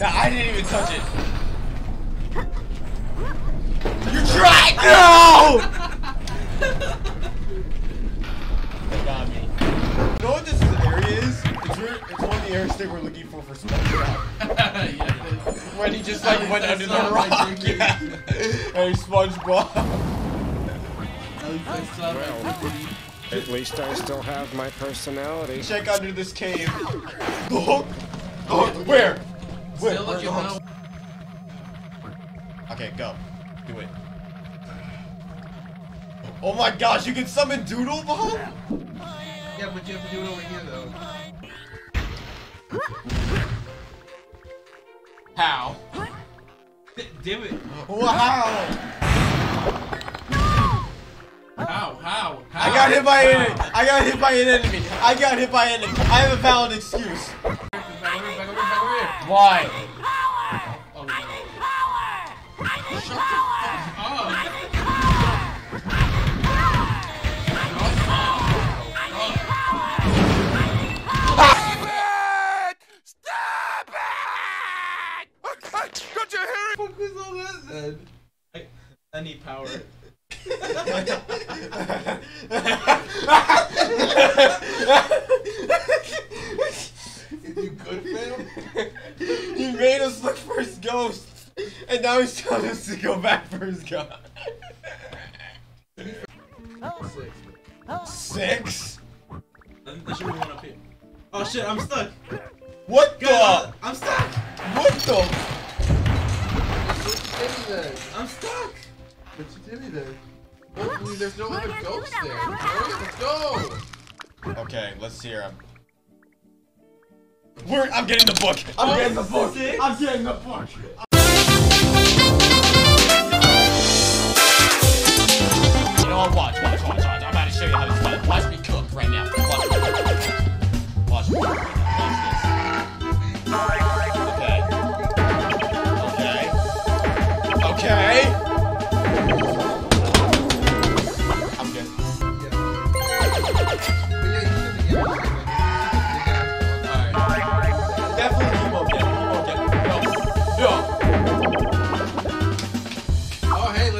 Nah, I didn't even touch it. You tried! No! they got me. You know what this area is? It's, where, it's one of the areas they were looking for for SpongeBob. yeah. When he just like went under the Sounds like rock. drinking. Yeah. Hey, SpongeBob. At least I still have my. At least I still have my personality. Check under this cave. The hook. Hook. Where? Where? Still Where's looking home. Okay, go. Do it. Oh, oh my gosh, you can summon Doodle Bomb? Yeah, but you have to do it over here though. How? D damn it. Wow! How? How? How? I got hit by an enemy. I got hit by an enemy. I got hit by an enemy. I have a valid excuse. Back over here, back over here, back over here. Why? Oh, no. Shut the fuck up. Fuck was all that then? I, I need power. you good, fam? he made us look for his ghost, and now he's telling us to go back for his gun. Six. Six? I think there should be one up here. Oh shit, I'm stuck. What the? God, I'm stuck. What the? I'm stuck. But you did there. Hopefully there's no other ghosts there. Hurry, let's go! Okay, let's hear him. We're, I'm getting the book. I'm getting the book. I'm getting the book. You know what? Watch, watch, watch, watch. I'm about to show you how it's done. Watch me cook right now. Watch me. Watch me. Watch this. Okay. Okay. Okay.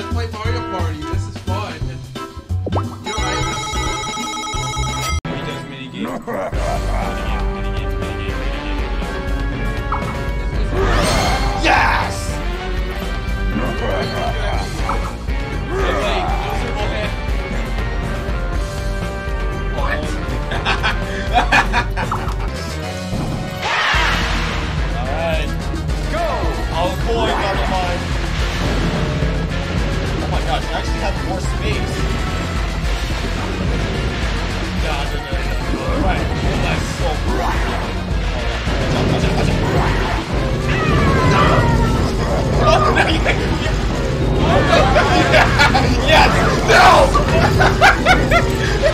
Let's play Mario Party. This is fun. You're right. He does minigame. Minigame, have more space. No, no, no, no. Right, less so. Oh, no, you- Yes! No!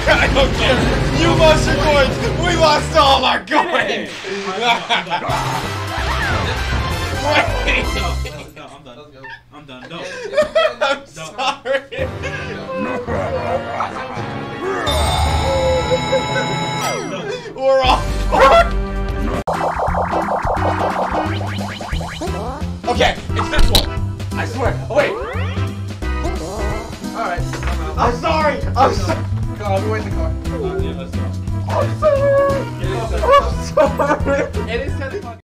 I don't care. You lost your coins. We lost all our coins. No, I'm done. I'm done. No. I'm sorry. Okay, it's this one. I swear. Oh, wait. Alright, I'm. I'm sorry. I'm sorry. Go, I'll be waiting in the car. Yeah, let's go. I'm sorry. I'm sorry. It is 10 o'clock.